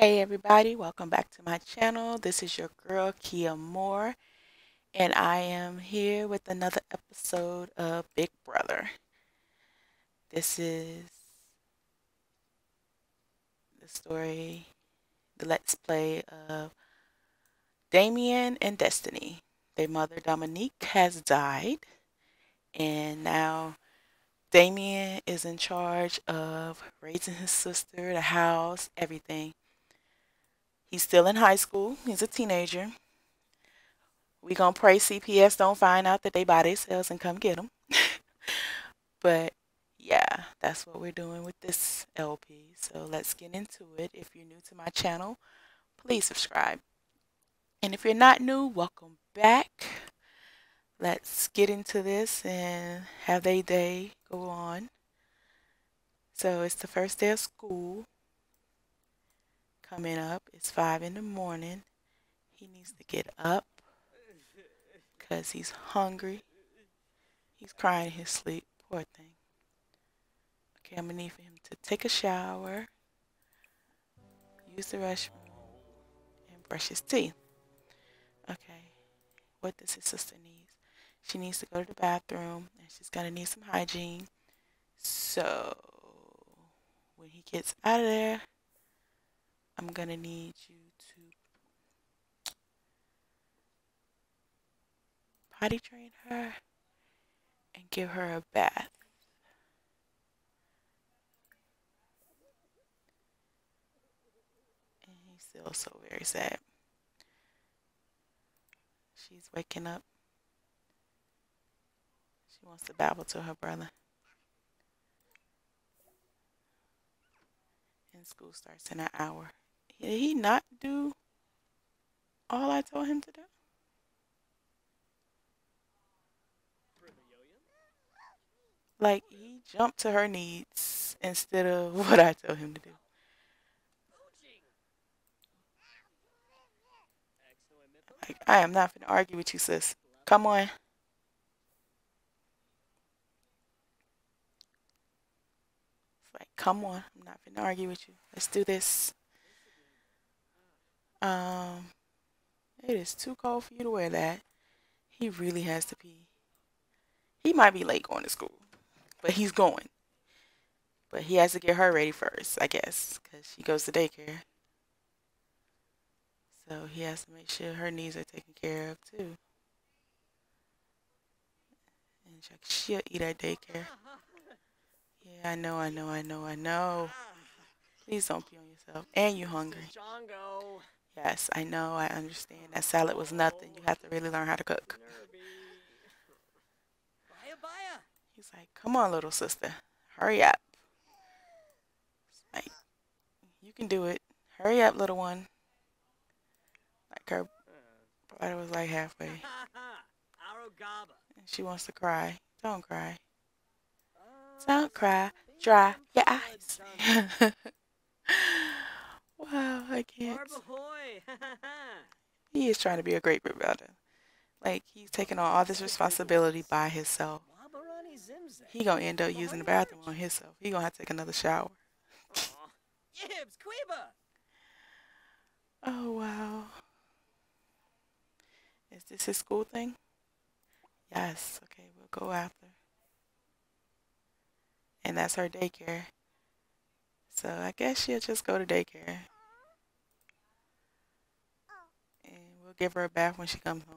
Hey everybody, welcome back to my channel. This is your girl Key Amore and I am here with another episode of Big Brother. This is the story, the let's play of Damien and Destiny. Their mother Dominique has died and now Damien is in charge of raising his sister, the house, everything. He's still in high school. He's a teenager. We gonna pray CPS don't find out that they buy themselves and come get him. but yeah, that's what we're doing with this LP. So let's get into it. If you're new to my channel, please subscribe. And if you're not new, welcome back. Let's get into this and have a day go on. So it's the first day of school coming up. It's 5 in the morning. He needs to get up because he's hungry. He's crying in his sleep. Poor thing. Okay, I'm going to need for him to take a shower, use the restroom, and brush his teeth. Okay, what does his sister need? She needs to go to the bathroom, and she's going to need some hygiene. So, when he gets out of there, I'm going to need you to potty train her and give her a bath. And he's still so very sad. She's waking up. She wants to babble to her brother. And school starts in an hour. Did he not do all I told him to do? Like, he jumped to her needs instead of what I told him to do. Like, I am not going to argue with you, sis. Come on. like, come on. I'm not going to argue with you. Let's do this. Um, it is too cold for you to wear that. He really has to pee. He might be late going to school, but he's going. But he has to get her ready first, I guess, because she goes to daycare. So he has to make sure her needs are taken care of, too. And she'll eat at daycare. Yeah, I know, I know, I know, I know. Please don't pee on yourself. And you're hungry. Yes, I know, I understand. That salad was nothing. You have to really learn how to cook. He's like, come on, little sister. Hurry up. Like, you can do it. Hurry up, little one. Like her brother was like halfway. And she wants to cry. Don't cry. Don't cry. Dry your eyes. wow, I can't. he is trying to be a great brother. Like, he's taking on all this responsibility by himself. He gonna end up using the bathroom on himself. He gonna have to take another shower. oh, wow. Is this his school thing? Yes. Okay, we'll go after and that's her daycare. So I guess she'll just go to daycare. And we'll give her a bath when she comes home.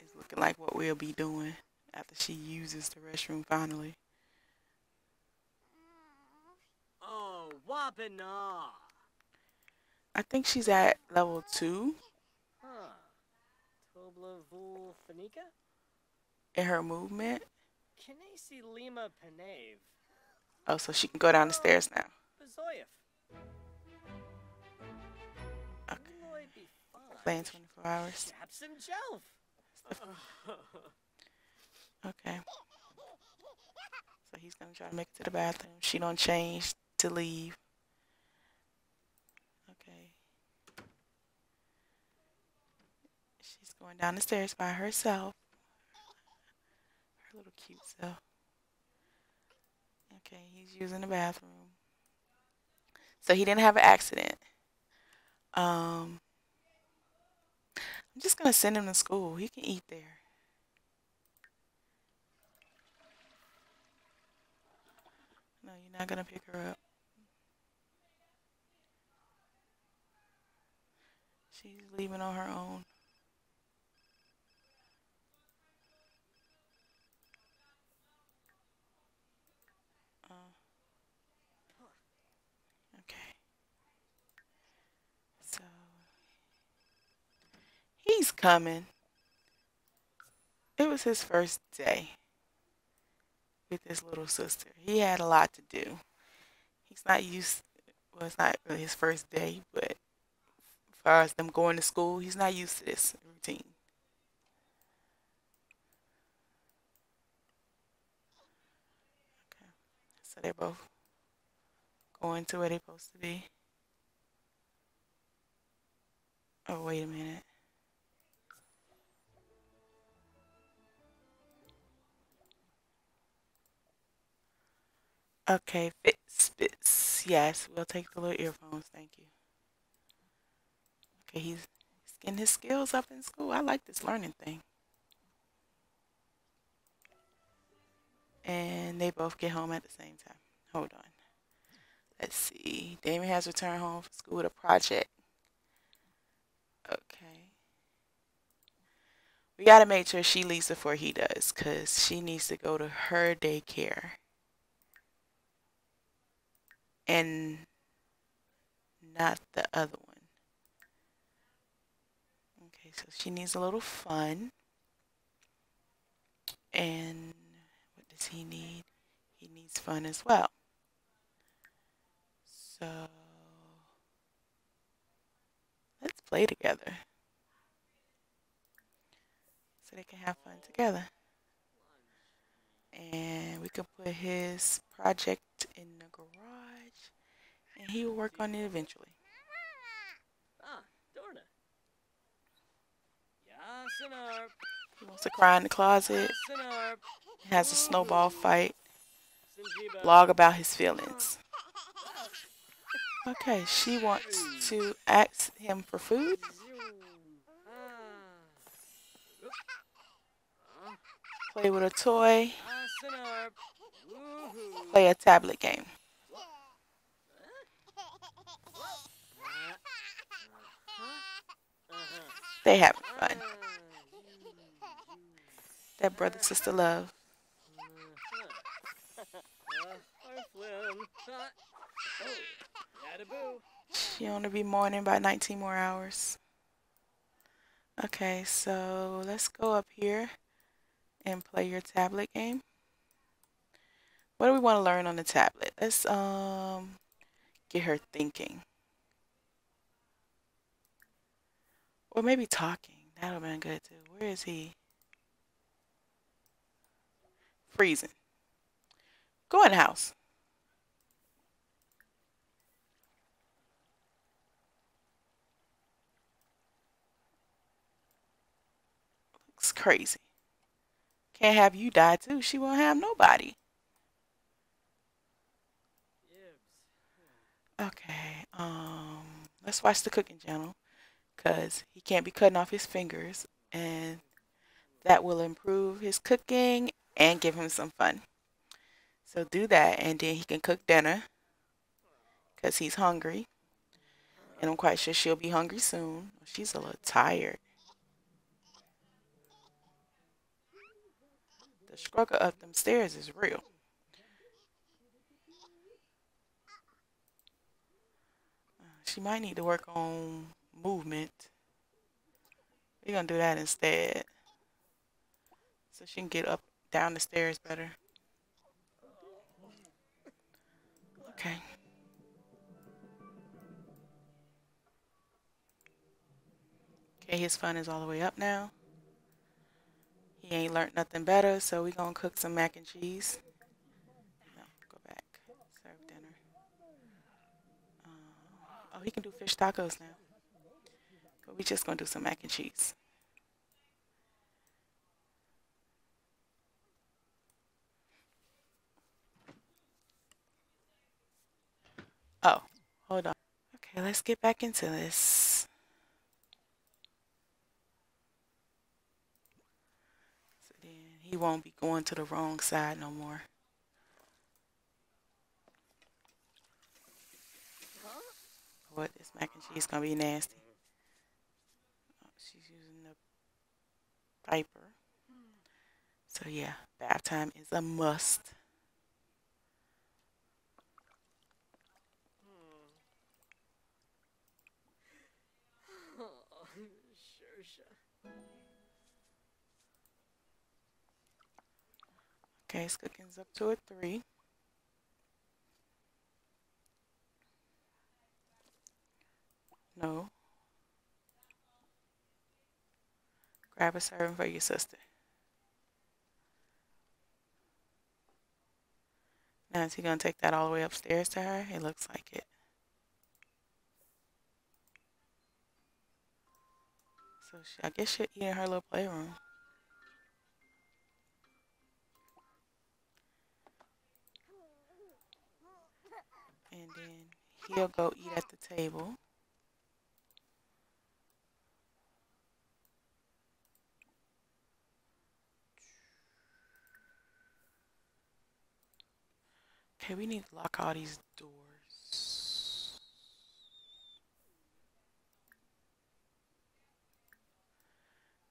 It's looking like what we'll be doing after she uses the restroom finally. Oh, Wapana! I think she's at level 2. Huh. Tobla Vul Fanika? In her movement. Kinesi Lima Panave. Oh, so she can go down the stairs now. Okay. Playing 24 hours. Okay. So he's gonna try to make it to the bathroom. She don't change to leave. Okay. She's going down the stairs by herself Her little cute self. Okay, he's using the bathroom. So he didn't have an accident. Um, I'm just gonna send him to school. He can eat there. No, you're not gonna pick her up. She's leaving on her own. Uh, okay. So he's coming. It was his first day with his little sister. He had a lot to do. He's not used, well, it's not really his first day, but as far as them going to school, he's not used to this routine. Okay. So they're both going to where they're supposed to be. Oh, wait a minute. Okay, Fitbits. Yes, we'll take the little earphones. Thank you. Okay, he's, he's getting his skills up in school. I like this learning thing. And they both get home at the same time. Hold on. Let's see. Damien has returned home from school with a project. Okay. We got to make sure she leaves before he does because she needs to go to her daycare. And not the other one. Okay, so she needs a little fun. And what does he need? He needs fun as well. So let's play together so they can have fun together. And we can put his project in the garage and he will work on it eventually. Ah, Dorna. He wants to cry in the closet, Yasinarp. has a snowball fight, blog about his feelings. Okay, she wants to ask him for food. play with a toy, play a tablet game. They having fun. That brother sister love. She only be mourning by 19 more hours. Okay, so let's go up here and play your tablet game. What do we want to learn on the tablet? Let's um get her thinking. Or maybe talking. That would have been good too. Where is he? Freezing. Go in the house. Looks crazy. Can't have you die too. She won't have nobody. Okay. Um, let's watch the cooking channel because he can't be cutting off his fingers, and that will improve his cooking and give him some fun. So do that, and then he can cook dinner because he's hungry, and I'm quite sure she'll be hungry soon. She's a little tired. The struggle up them stairs is real. Uh, she might need to work on movement. We're gonna do that instead. So she can get up down the stairs better. Okay. Okay, his fun is all the way up now. He ain't learned nothing better, so we gonna cook some mac and cheese. No, go back. Serve dinner. Uh, oh, he can do fish tacos now. But we just gonna do some mac and cheese. Oh, Hold on. Okay, let's get back into this. So then he won't be going to the wrong side no more. What this mac and cheese gonna be nasty. She's using the diaper. So yeah, bath time is a must. Okay, it's cooking's up to a three. No. Grab a serving for your sister. Now is he gonna take that all the way upstairs to her? It looks like it. So she, I guess she'll eat in her little playroom. And then he'll go eat at the table. Okay, we need to lock all these doors.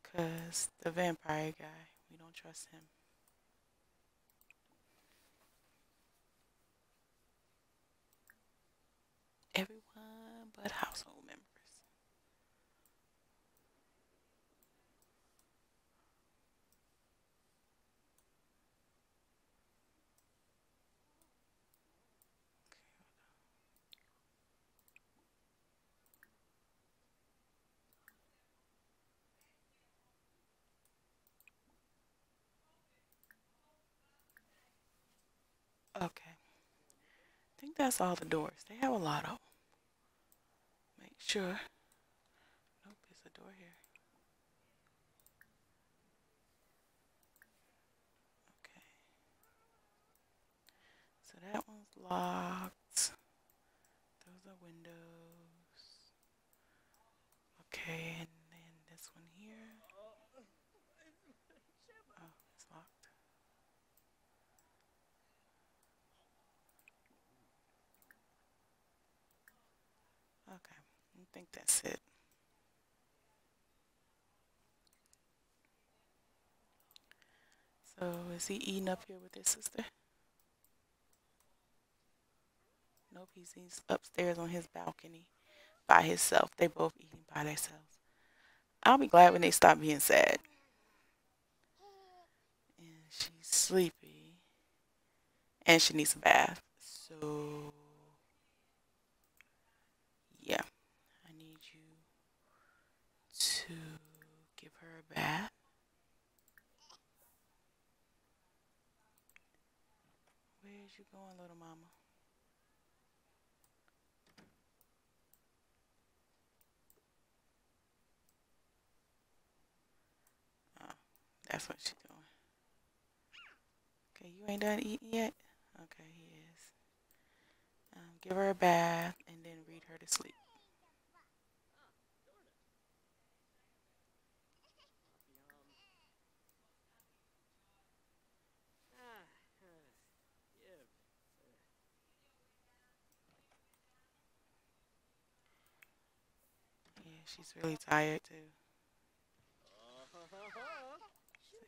Cause the vampire guy, we don't trust him. Everyone but household Okay. I think that's all the doors. They have a lot of 'em. Make sure. Nope, there's a door here. Okay. So that one's locked. Those are windows. Okay, and then this one here. Oh, it's locked. Okay, I think that's it. So is he eating up here with his sister? Nope, he's, he's upstairs on his balcony by himself. They both eating by themselves. I'll be glad when they stop being sad. And she's sleepy. And she needs a bath. So yeah, I need you to bath. Where's you going, little mama? Oh, that's what she's doing. Okay, you ain't done eating yet? Okay, he is. Um, give her a bath and then read her to sleep. Ah, ah, yeah. Yeah, she's really tired too.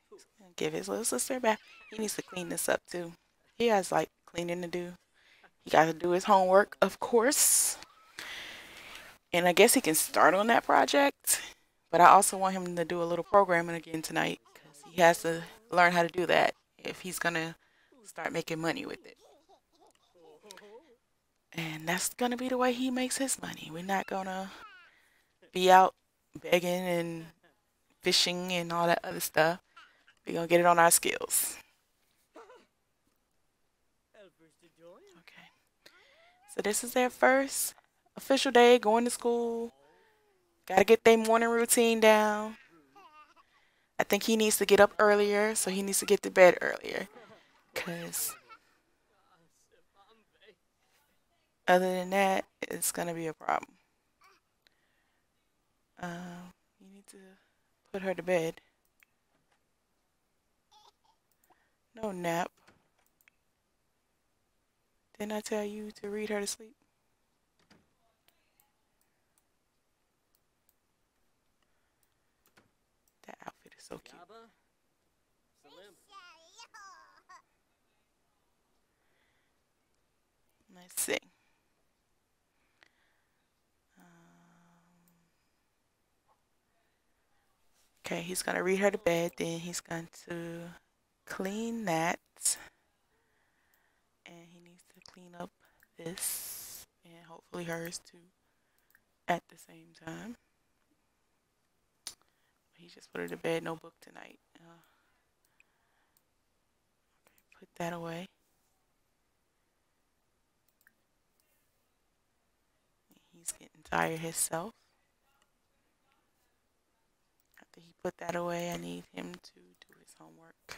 Shoo. Gonna Give his little sister a bath. He needs to clean this up too. He has like cleaning to do. He got to do his homework, of course. And I guess he can start on that project. But I also want him to do a little programming again tonight because he has to learn how to do that if he's gonna start making money with it. And that's gonna be the way he makes his money. We're not gonna be out begging and fishing and all that other stuff. We're gonna get it on our skills. To. Okay. So this is their first official day going to school. Gotta get their morning routine down. I think he needs to get up earlier, so he needs to get to bed earlier. Cause Other than that, it's gonna be a problem. Um, you need to put her to bed. No nap. Didn't I tell you to read her to sleep? That outfit is so cute. Let's see. Okay, he's gonna read her to bed. Then he's going to clean that, and he needs to clean up this, and hopefully hers too, at the same time. He just put her to bed. No book tonight. Uh, okay, put that away. He's getting tired himself. After he put that away, I need him to do his homework.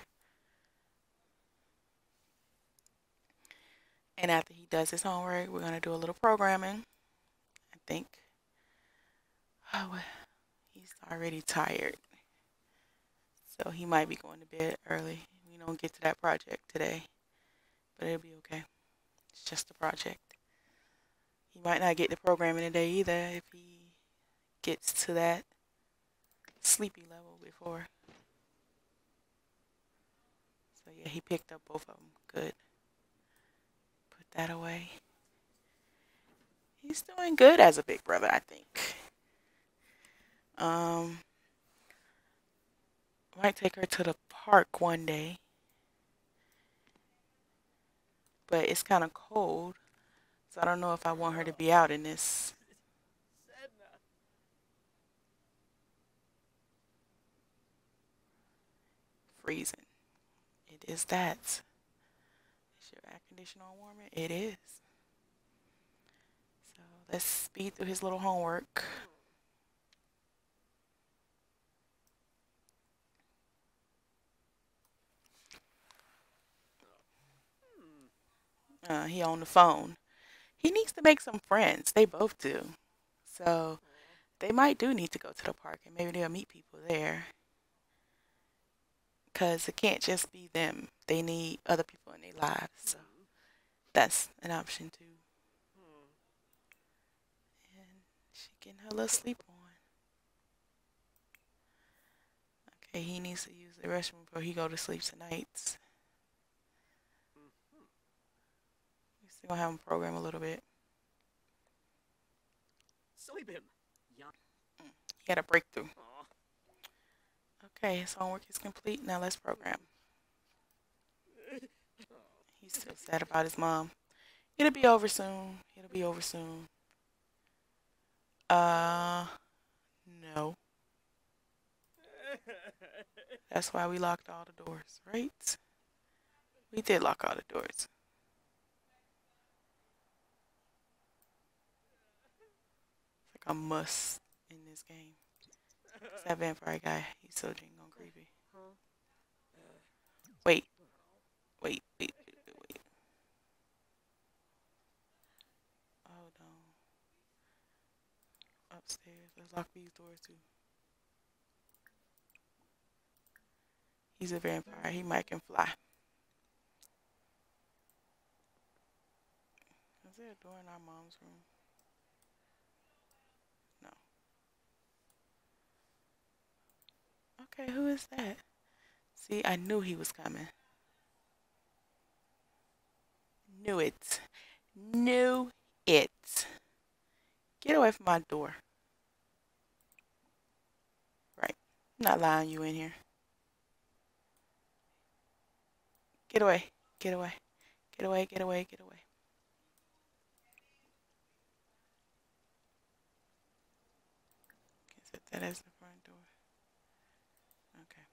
And after he does his homework, we're going to do a little programming. I think. Oh, he's already tired. So he might be going to bed early. We don't get to that project today. But it'll be okay. It's just a project. He might not get the programming today either if he gets to that sleepy level before. So yeah, he picked up both of them. Good. Put that away. He's doing good as a big brother, I think. Um, might take her to the park one day, but it's kind of cold. So I don't know if I want her to be out in this. Freezing. It is that. Is your air conditioner on warmer? It is. So let's speed through his little homework. Uh, he on the phone. He needs to make some friends. They both do. So they might do need to go to the park and maybe they'll meet people there. Because it can't just be them. They need other people in their lives. So that's an option too. And she getting her little sleep on. Okay, he needs to use the restroom before he go to sleep tonight. We still gonna have him program a little bit. Soybim. Mm, ya. He had a breakthrough. Okay, his homework is complete. Now let's program. He's still sad about his mom. It'll be over soon. It'll be over soon. Uh, no. That's why we locked all the doors, right? We did lock all the doors. It's like a must in this game. It's that vampire guy. He's so dang on creepy. Wait, wait, wait, wait, wait, wait. Hold on. Upstairs. Let's lock these doors too. He's a vampire. He might can fly. Is there a door in our mom's room? Okay, who is that? See, I knew he was coming. Knew it. Knew it. Get away from my door. Right. I'm not allowing you in here. Get away. Get away. Get away. Get away. Get away. Can set that as the front door. Okay.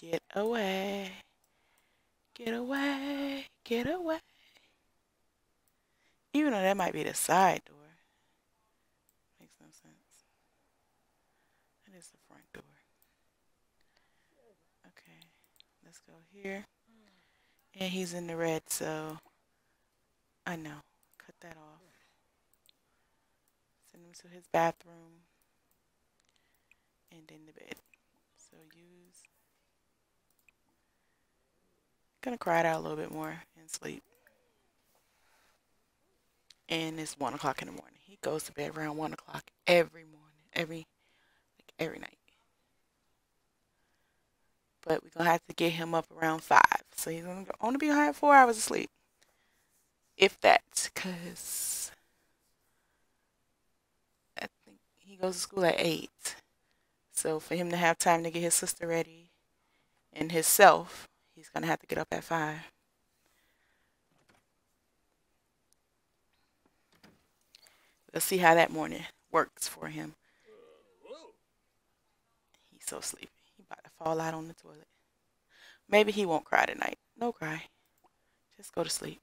Get away. Get away. Get away. Even though that might be the side door. Makes no sense. That is the front door. Okay. Let's go here. And he's in the red, so I know. Cut that off. Send him to his bathroom and then the bed. So use. Gonna cry it out a little bit more and sleep. And it's one o'clock in the morning. He goes to bed around one o'clock every morning, every like every night. But we're gonna have to get him up around five. So he's gonna only be having four hours of sleep. If that, cause I think he goes to school at eight. So for him to have time to get his sister ready and himself, he's gonna have to get up at five. Let's see how that morning works for him. He's so sleepy. He about to fall out on the toilet. Maybe he won't cry tonight. No cry. Just go to sleep.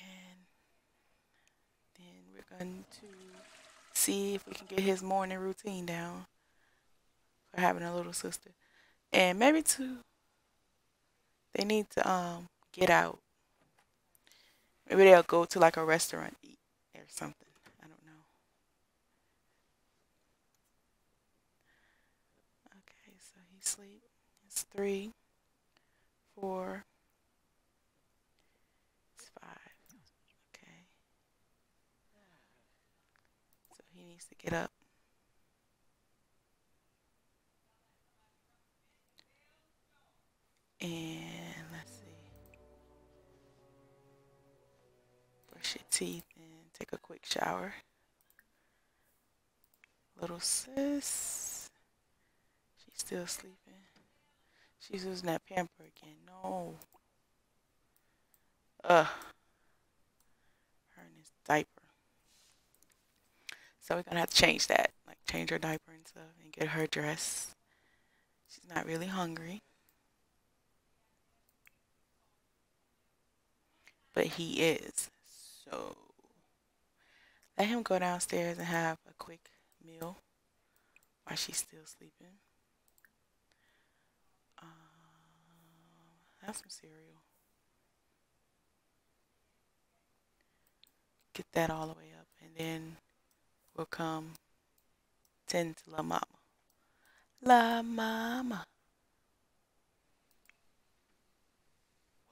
And then we're going to see if we can get his morning routine down for having a little sister. And maybe too, they need to um get out. Maybe they'll go to like a restaurant eat or something. I don't know. Okay, so he sleep. It's three, four, it's five. Okay. So he needs to get up. And let's see. Brush your teeth and take a quick shower. Little sis. She's still sleeping. She's using that pamper again. No. Ugh. Her this diaper. So we're gonna have to change that. Like change her diaper and stuff and get her dressed. She's not really hungry. But he is. So let him go downstairs and have a quick meal while she's still sleeping. Um, have some cereal. Get that all the way up, and then we'll come tend to La Mama. La Mama.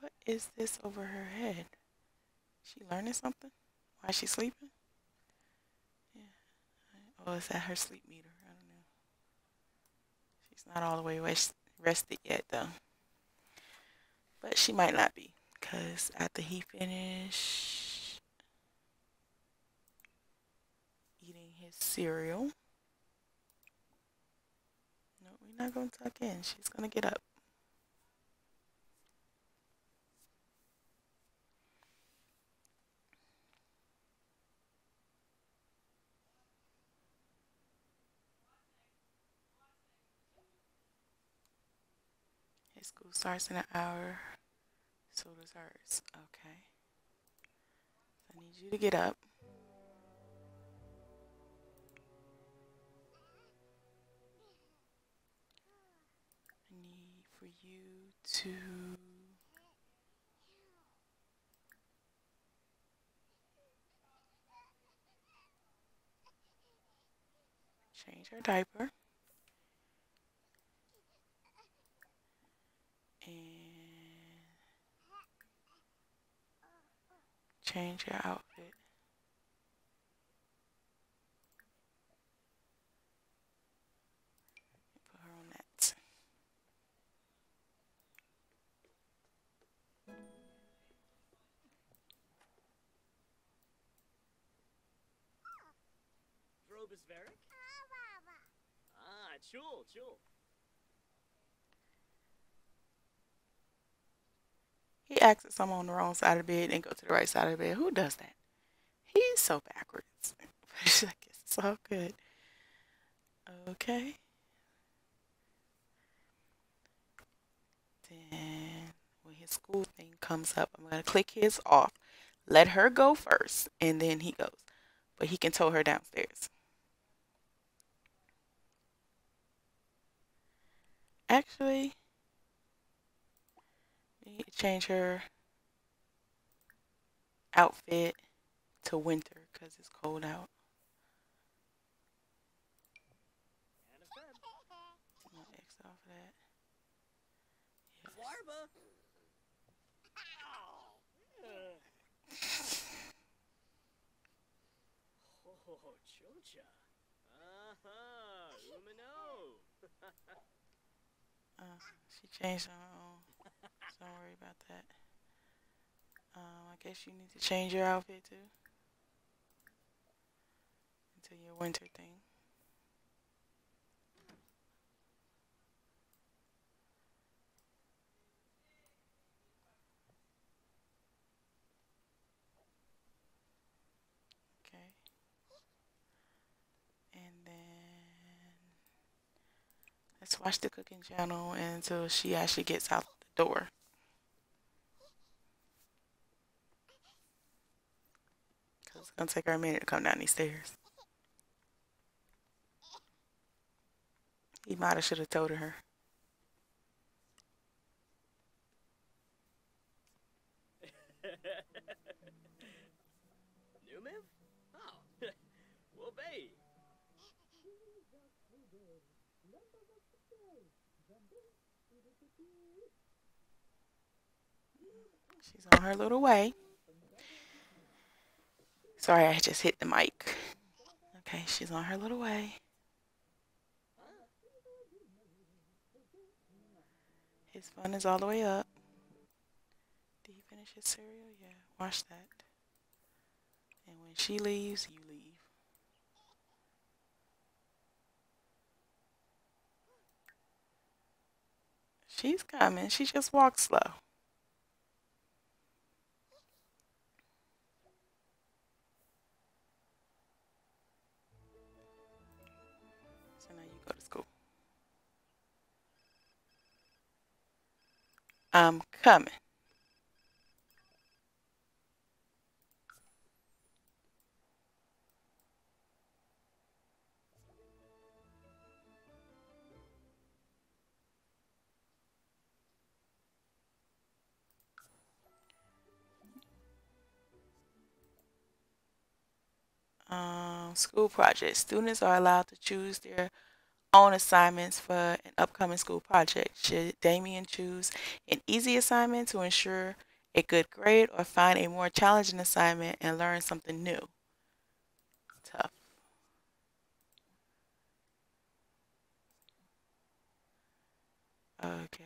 What is this over her head? She learning something while she sleeping? Yeah. Oh, is that her sleep meter? I don't know. She's not all the way rest- rested yet, though. But she might not be, because after he finish eating his cereal, no, we're not going to tuck in. She's going to get up. School starts in an hour. So does hers. Okay. I need you to get up. I need for you to change her diaper. Change your outfit. Put her on that. Ah, chul, chul. He acts if I'm on the wrong side of the bed and go to the right side of the bed. Who does that? He's so backwards. like it's so good. Okay. Then when his school thing comes up, I'm gonna click his off. Let her go first, and then he goes. But he can tow her downstairs. Actually, we need to change her outfit to winter because it's cold out. And a fed. I'm gonna X off that. Oh. Chocha. Uh-huh. Umino. Uh, she changed her own. Don't worry about that. Um, I guess you need to change your outfit too. Into your winter thing. Okay. And then let's watch the cooking channel until she actually gets out the door. It's gonna take her a minute to come down these stairs. He might have should have told her. New Miv? Oh. well, bay. She's on her little way. Sorry, I just hit the mic. Okay, she's on her little way. His fun is all the way up. Did he finish his cereal? Yeah, wash that. And when she leaves, you leave. She's coming. She just walks slow. I'm coming. Um, school projects. Students are allowed to choose their own assignments for an upcoming school project. Should Damien choose an easy assignment to ensure a good grade or find a more challenging assignment and learn something new? Tough. Okay.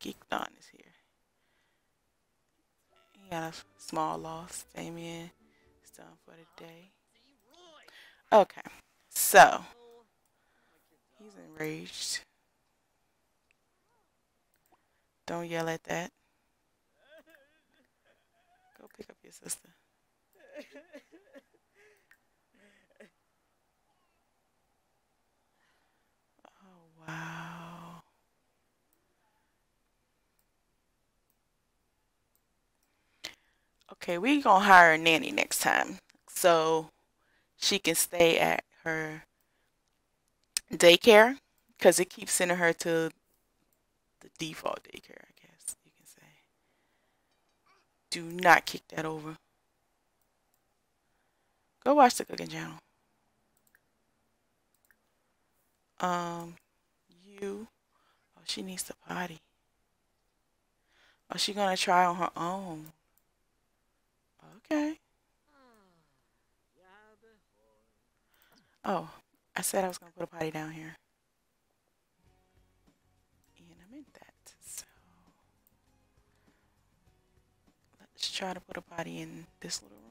Geekdon is here. He got a small loss. Damien is done for the day. Okay. So, he's enraged. Don't yell at that. Go pick up your sister. Oh, wow. Okay, we gonna hire a nanny next time. So she can stay at her daycare because it keeps sending her to the default daycare, I guess you can say. Do not kick that over. Go watch the cooking channel. Um, you. Oh, she needs to potty. Oh, she gonna try on her own. Okay. Oh, I said I was gonna put a potty down here. And I meant that. So let's try to put a potty in this little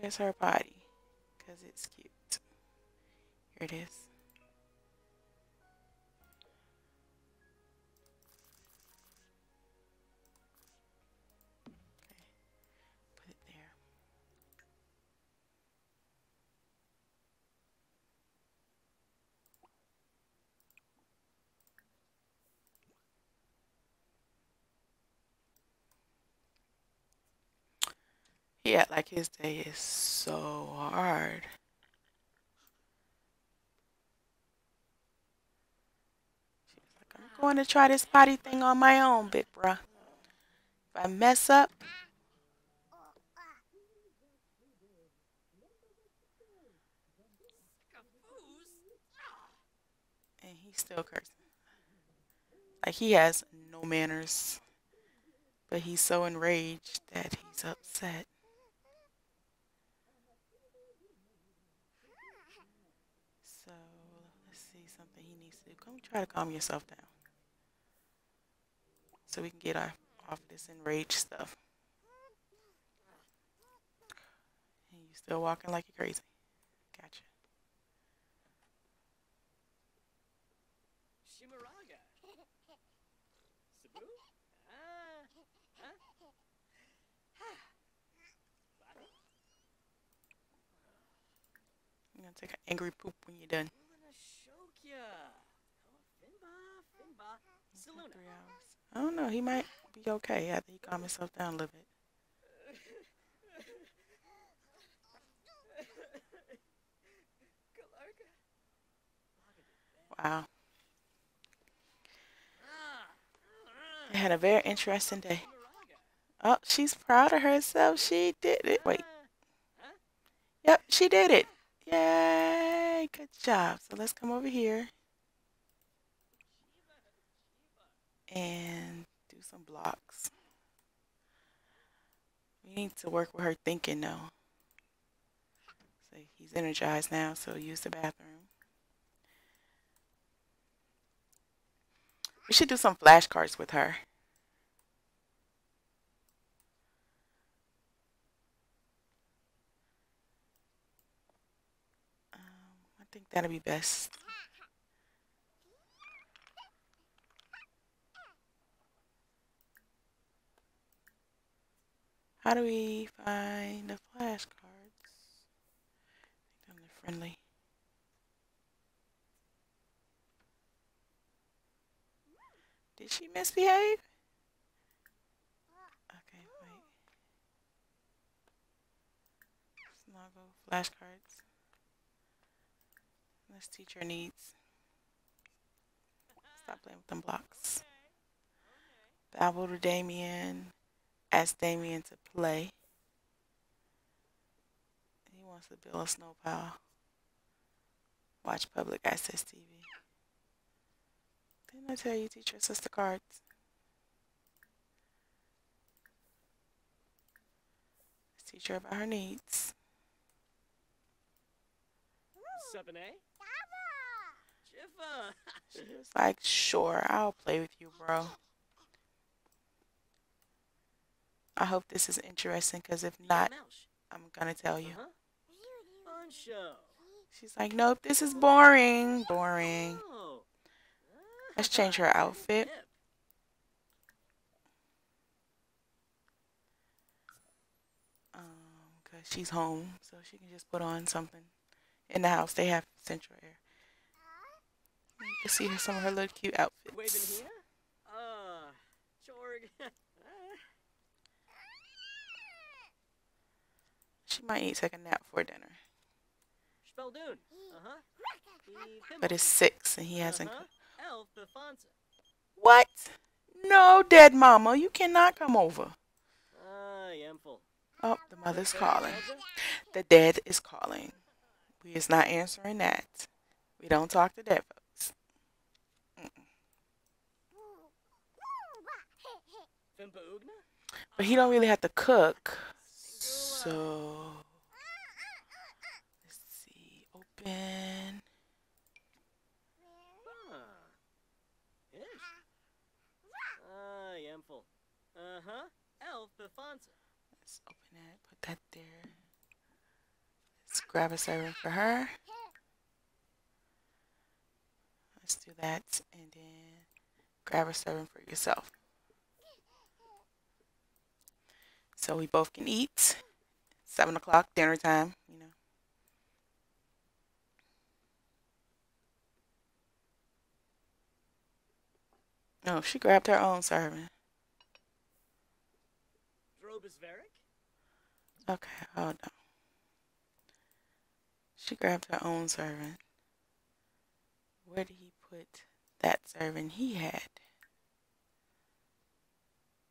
Where's her body? Because it's cute. Here it is. He act like his day is so hard. She's like, I'm going to try this potty thing on my own, big bruh. If I mess up, and he's still cursing. Like he has no manners. But he's so enraged that he's upset. So let's see something he needs to do. Come try to calm yourself down. So we can get our, off this enraged stuff. And you still walking like you're crazy. Gotcha. Shimaraga. Sabu? Ah. Huh? You're gonna take an angry poop when you're done. Saluna. Three hours. I don't know. He might be okay after he calm himself down a little bit. Wow. They had a very interesting day. Oh, she's proud of herself. She did it. Wait. Yep, she did it. Yay. Good job. So let's come over here and do some blocks. We need to work with her thinking though. So he's energized now, so use the bathroom. We should do some flashcards with her. Um, I think that'll be best. How do we find the flashcards? I think they're friendly. Did she misbehave? Okay, wait. Snuggle flashcards. Let's teach her needs. Stop playing with them blocks. Babble to Damien. Ask Damien to play. He wants to build a snow pile. Watch public access TV. Didn't I tell you teach your sister cards? Let's teach her about her needs. Seven A. Jiffa. She was like, sure, I'll play with you, bro. I hope this is interesting because if not, I'm going to tell you. Uh-huh. She's like, nope, this is boring. Boring. Oh. Let's change her outfit. Um, cause she's home, so she can just put on something. In the house, they have central air. You can see some of her little cute outfits. here? Uh, Jorg. She might need to take a nap before dinner. Uh-huh. But it's six and he hasn't. Uh-huh. cooked. What? No, dead mama, you cannot come over. Oh, the mother's calling. The dead is calling. We is not answering that. We don't talk to dead folks. Fimpa Ugna? But he don't really have to cook. So let's see. Open. Huh. Ish. Ah, Yemful. Uh-huh. Elf Befonza. Let's open that. Put that there. Let's grab a serving for her. Let's do that and then grab a serving for yourself. So we both can eat. Seven o'clock dinner time, you know. Oh, she grabbed her own serving. Varric? Okay, hold on. She grabbed her own servant. Where did he put that servant he had?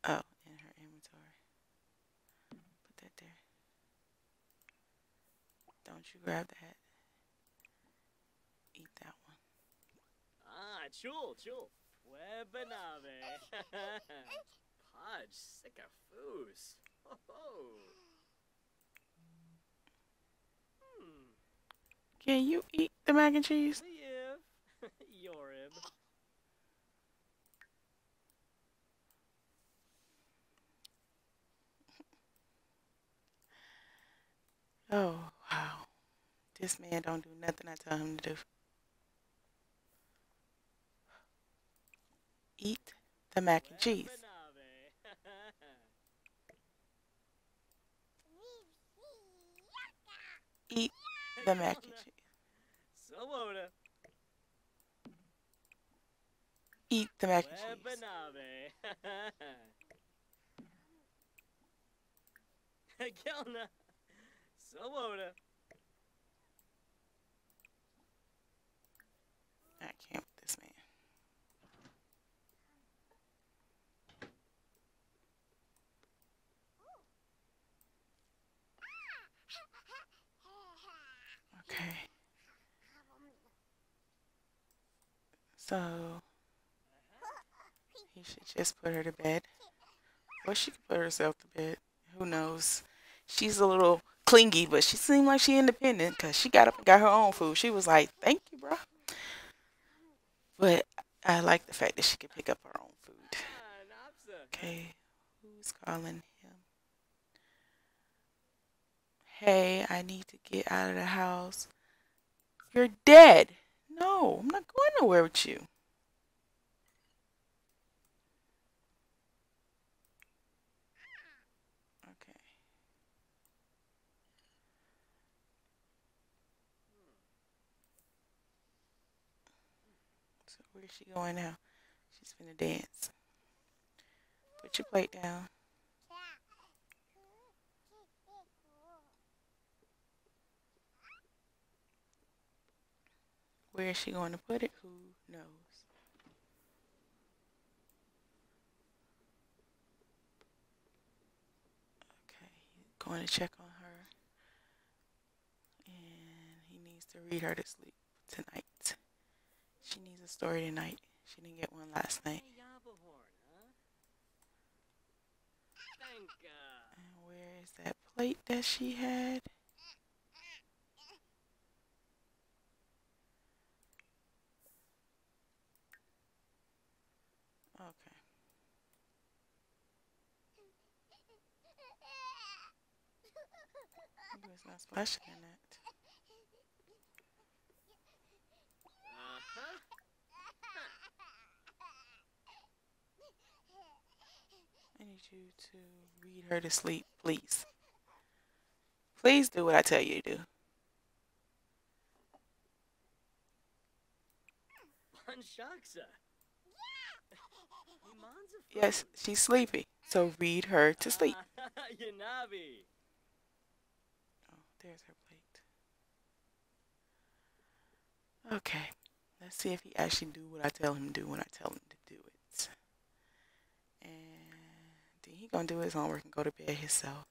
Oh, in her inventory. Put that there. Don't you grab that. Eat that one. Ah, chul, chul. Webanave. Podge, sick of foos. Ho ho. Hmm. Can you eat the mac and cheese? Liv. Yorib. Oh, wow. This man don't do nothing I tell him to do. Eat the mac and cheese. Eat the mac and cheese. Eat the mac and cheese. Kelna. I can't with this man. Okay. So he should just put her to bed. Or she could put herself to bed. Who knows? She's a little clingy, but she seemed like she independent because she got up and got her own food. She was like, "Thank you, bro." But I like the fact that she could pick up her own food. Okay, who's calling him? Hey, I need to get out of the house. You're dead. No, I'm not going nowhere with you. Okay. So where's she going now? She's gonna dance. Put your plate down. Where is she going to put it? Who knows? Okay, going to check on her. And he needs to read her to sleep tonight. She needs a story tonight. She didn't get one last night. And where is that plate that she had? Okay. He was not splashing in that. uh-huh. I need you to read her to sleep, please. Please do what I tell you to do. Yes, she's sleepy. So read her to sleep. Oh, there's her plate. Okay. Let's see if he actually do what I tell him to do when I tell him to do it. And then he gonna do his homework and go to bed himself.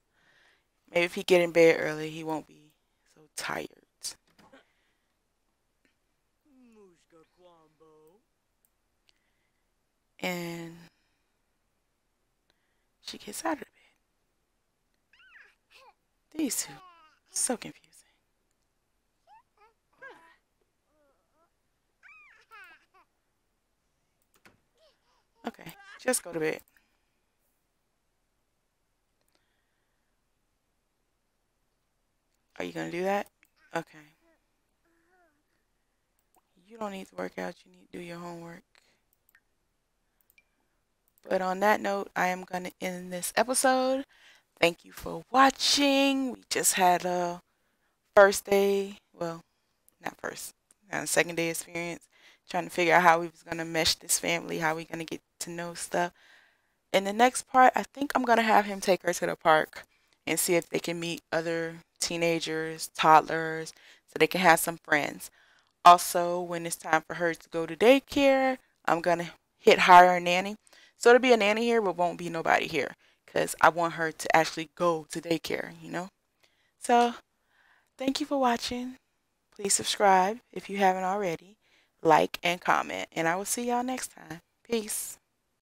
Maybe if he get in bed early, he won't be so tired. And she gets out of bed. These two, so confusing. Okay, just go to bed. Are you gonna do that? Okay. You don't need to work out, you need to do your homework. But on that note, I am gonna end this episode. Thank you for watching. We just had a first day, well, not first, uh, second day experience, trying to figure out how we was gonna mesh this family, how we gonna get to know stuff. In the next part, I think I'm gonna have him take her to the park and see if they can meet other teenagers, toddlers, so they can have some friends. Also, when it's time for her to go to daycare, I'm going to hit hire a nanny. So there'll be a nanny here, but won't be nobody here because I want her to actually go to daycare, you know? So, thank you for watching. Please subscribe if you haven't already, like and comment, and I will see y'all next time. Peace.